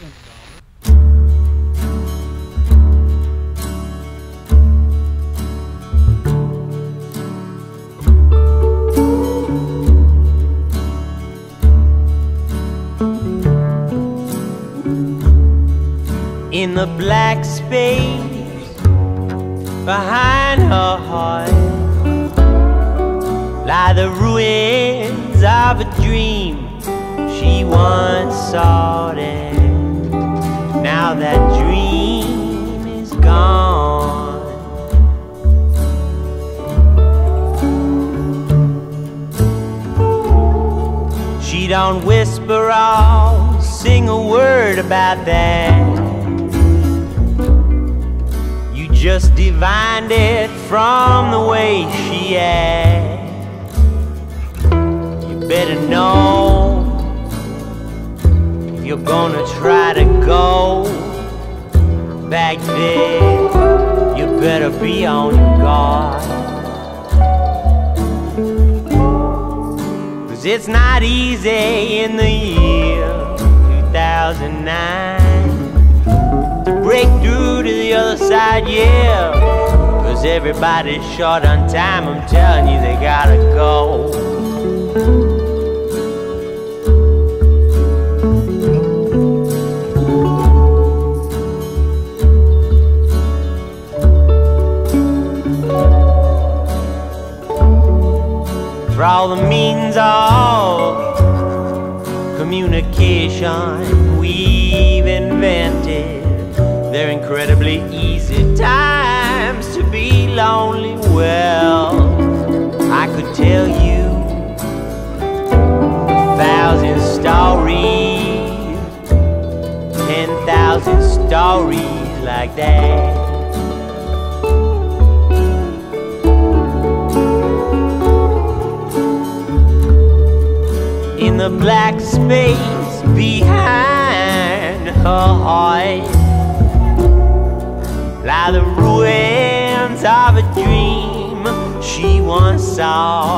In the black space behind her heart lie the ruins of a dream she once sought, and now that dream is gone. She don't whisper or sing a word about that. You just divined it from the way she acts. You better know if you're gonna try to back there. You better be on your guard. Cause it's not easy in the year 2009 to break through to the other side, yeah. Cause everybody's short on time, I'm telling you, they gotta For all the means of communication we've invented, they're incredibly easy times to be lonely. Well, I could tell you a thousand stories, ten thousand stories like that. In the black space behind her heart lie the ruins of a dream she once saw